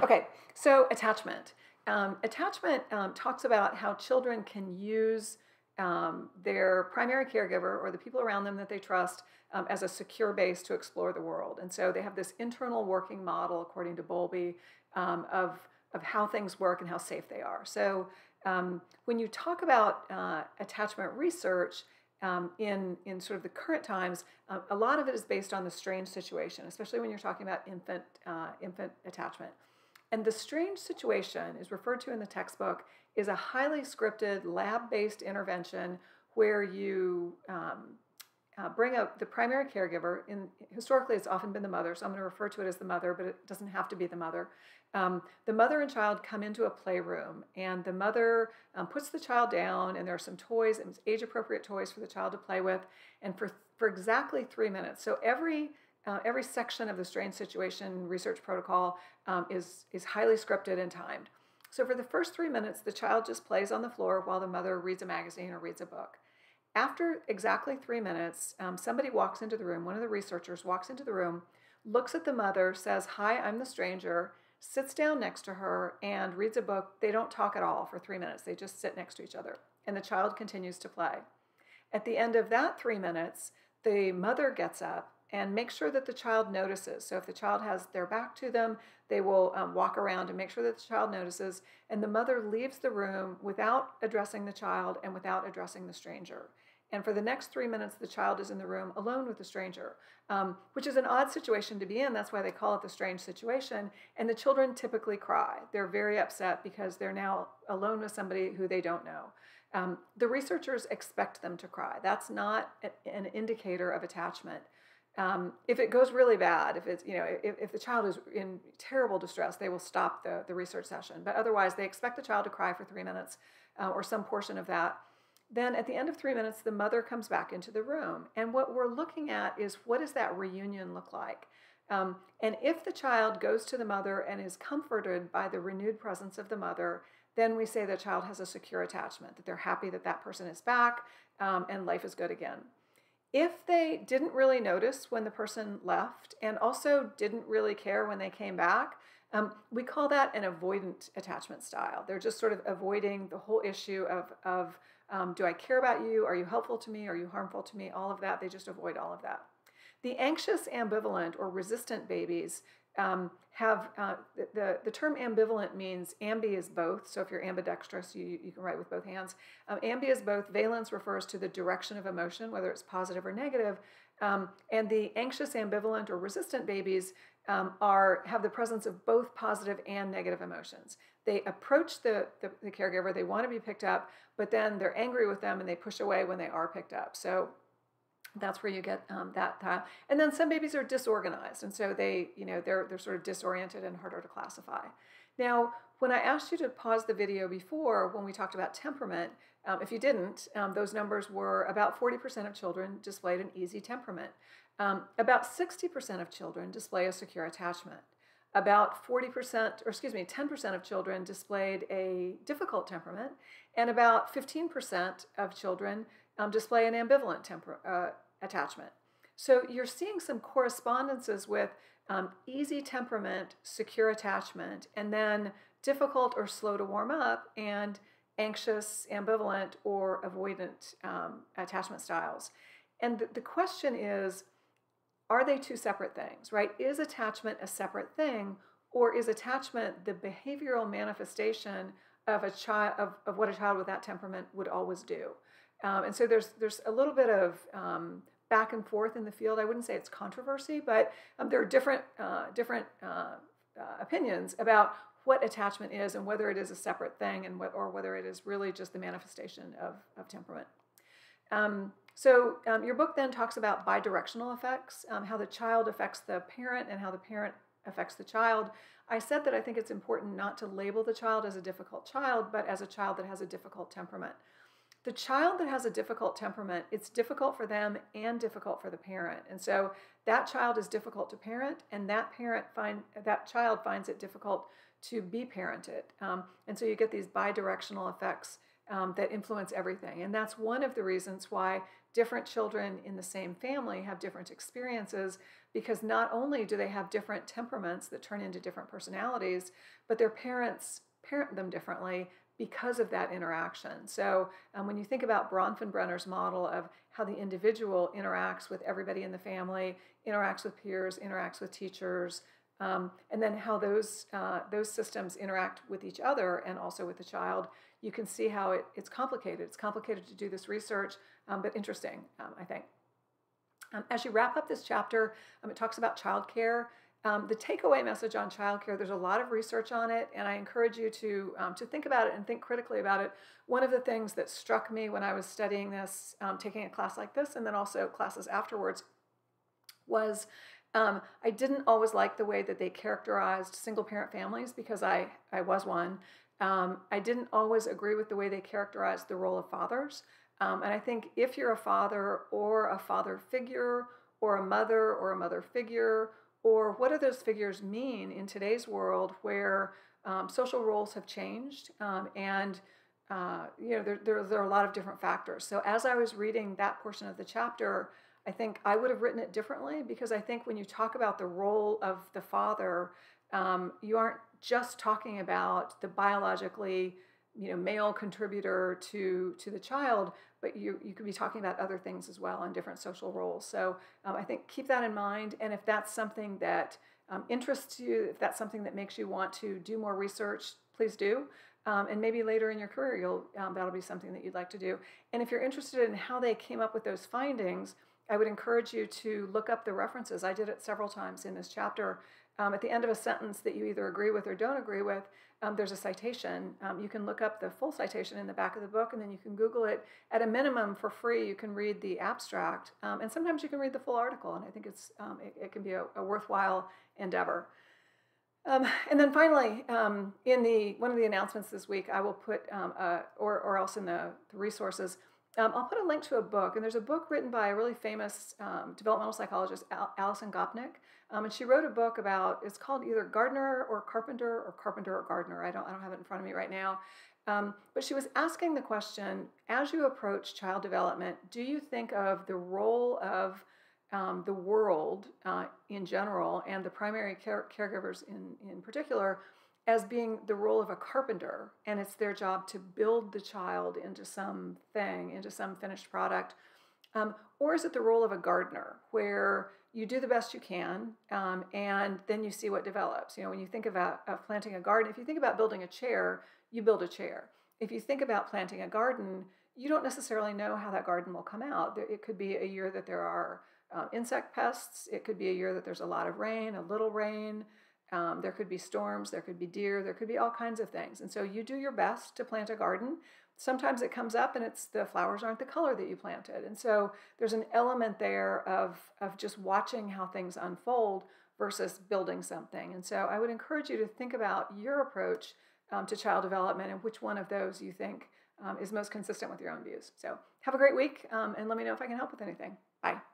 Okay, so attachment. Um, attachment um, talks about how children can use um, their primary caregiver or the people around them that they trust um, as a secure base to explore the world. And so they have this internal working model, according to Bowlby, um, of, of how things work and how safe they are. So um, when you talk about uh, attachment research, um, in, in sort of the current times, uh, a lot of it is based on the strange situation, especially when you're talking about infant, uh, infant attachment. And the strange situation is referred to in the textbook is a highly scripted lab-based intervention where you um, uh, bring up the primary caregiver. In historically, it's often been the mother, so I'm going to refer to it as the mother, but it doesn't have to be the mother. Um, the mother and child come into a playroom, and the mother um, puts the child down, and there are some toys, and age-appropriate toys for the child to play with, and for for exactly three minutes. So every uh, every section of the strange situation research protocol um, is, is highly scripted and timed. So for the first three minutes, the child just plays on the floor while the mother reads a magazine or reads a book. After exactly three minutes, um, somebody walks into the room, one of the researchers walks into the room, looks at the mother, says, Hi, I'm the stranger, sits down next to her, and reads a book. They don't talk at all for three minutes, they just sit next to each other. And the child continues to play. At the end of that three minutes, the mother gets up and make sure that the child notices. So if the child has their back to them, they will um, walk around and make sure that the child notices. And the mother leaves the room without addressing the child and without addressing the stranger. And for the next three minutes, the child is in the room alone with the stranger, um, which is an odd situation to be in. That's why they call it the strange situation. And the children typically cry. They're very upset because they're now alone with somebody who they don't know. Um, the researchers expect them to cry. That's not an indicator of attachment. Um, if it goes really bad, if it's you know if, if the child is in terrible distress, they will stop the, the research session. But otherwise, they expect the child to cry for three minutes uh, or some portion of that. Then at the end of three minutes, the mother comes back into the room, and what we're looking at is what does that reunion look like? Um, and if the child goes to the mother and is comforted by the renewed presence of the mother, then we say the child has a secure attachment, that they're happy that that person is back um, and life is good again. If they didn't really notice when the person left and also didn't really care when they came back, um, we call that an avoidant attachment style. They're just sort of avoiding the whole issue of, of um, do I care about you? Are you helpful to me? Are you harmful to me? All of that. They just avoid all of that. The anxious, ambivalent, or resistant babies um, have uh, the, the term ambivalent means ambi is both. So if you're ambidextrous, you, you can write with both hands. Um, ambi is both. Valence refers to the direction of emotion, whether it's positive or negative. Um, and the anxious, ambivalent, or resistant babies um, are have the presence of both positive and negative emotions. They approach the, the, the caregiver, they want to be picked up, but then they're angry with them and they push away when they are picked up. So that's where you get um, that, that. And then some babies are disorganized, and so they, you know, they're they're sort of disoriented and harder to classify. Now, when I asked you to pause the video before when we talked about temperament, um, if you didn't, um, those numbers were about 40% of children displayed an easy temperament. Um, about 60% of children display a secure attachment. About 40%, or excuse me, 10% of children displayed a difficult temperament, and about 15% of children um, display an ambivalent temper, uh, attachment. So you're seeing some correspondences with um, easy temperament, secure attachment, and then difficult or slow to warm up, and anxious, ambivalent, or avoidant um, attachment styles. And the, the question is are they two separate things, right? Is attachment a separate thing, or is attachment the behavioral manifestation of a child of, of what a child with that temperament would always do? Um, and so there's there's a little bit of um, back and forth in the field. I wouldn't say it's controversy, but um, there are different uh, different uh, uh, opinions about what attachment is and whether it is a separate thing and what, or whether it is really just the manifestation of, of temperament. Um, so um, your book then talks about bidirectional effects, um, how the child affects the parent and how the parent affects the child. I said that I think it's important not to label the child as a difficult child, but as a child that has a difficult temperament. The child that has a difficult temperament, it's difficult for them and difficult for the parent. And so that child is difficult to parent, and that parent find that child finds it difficult to be parented. Um, and so you get these bidirectional effects um, that influence everything. And that's one of the reasons why different children in the same family have different experiences because not only do they have different temperaments that turn into different personalities, but their parents parent them differently because of that interaction. So um, when you think about Bronfenbrenner's model of how the individual interacts with everybody in the family, interacts with peers, interacts with teachers, um, and then how those uh, those systems interact with each other and also with the child, you can see how it, it's complicated. It's complicated to do this research, um, but interesting, um, I think. Um, as you wrap up this chapter, um, it talks about childcare. Um, the takeaway message on childcare, there's a lot of research on it, and I encourage you to, um, to think about it and think critically about it. One of the things that struck me when I was studying this, um, taking a class like this, and then also classes afterwards, was um, I didn't always like the way that they characterized single parent families because I, I was one. Um, I didn't always agree with the way they characterized the role of fathers. Um, and I think if you're a father or a father figure or a mother or a mother figure or what do those figures mean in today's world where um, social roles have changed um, and uh, you know there, there, there, are a lot of different factors. So as i was reading that portion of the chapter i think i would have written it differently because i think when you talk about the role of the father um, you aren't just talking about the biologically you know male contributor to to the child but you you could be talking about other things as well and different social roles. So um, i think keep that in mind and if that's something that um, interests you if that's something that makes you want to do more research please do. Um, and maybe later in your career you'll um, that'll be something that you'd like to do. And if you're interested in how they came up with those findings i would encourage you to look up the references. I did it several times in this chapter um, at the end of a sentence that you either agree with or don't agree with, um, there's a citation. Um, you can look up the full citation in the back of the book and then you can Google it. At a minimum, for free, you can read the abstract. Um, and sometimes you can read the full article, and I think it's, um, it, it, can be a, a worthwhile endeavor. Um, and then finally, in the one of the announcements this week, I will put, uh, or, or else in the, the resources, um, I'll put a link to a book, and there's a book written by a really famous um, developmental psychologist, Al- Alison Gopnik, um, and she wrote a book about. It's called either Gardener or Carpenter or Carpenter or Gardener. I don't. I don't have it in front of me right now. Um, but she was asking the question: as you approach child development, do you think of the role of um, the world uh, in general and the primary care- caregivers in in particular? As being the role of a carpenter, and it's their job to build the child into something, into some finished product? Um, or is it the role of a gardener, where you do the best you can, um, and then you see what develops? You know, when you think about planting a garden, if you think about building a chair, you build a chair. If you think about planting a garden, you don't necessarily know how that garden will come out. It could be a year that there are um, insect pests. It could be a year that there's a lot of rain, a little rain. Um, there could be storms, there could be deer, there could be all kinds of things. And so you do your best to plant a garden. Sometimes it comes up and it's the flowers aren't the color that you planted. And so there's an element there of, of just watching how things unfold versus building something. And so I would encourage you to think about your approach um, to child development and which one of those you think um, is most consistent with your own views. So have a great week um, and let me know if I can help with anything. Bye.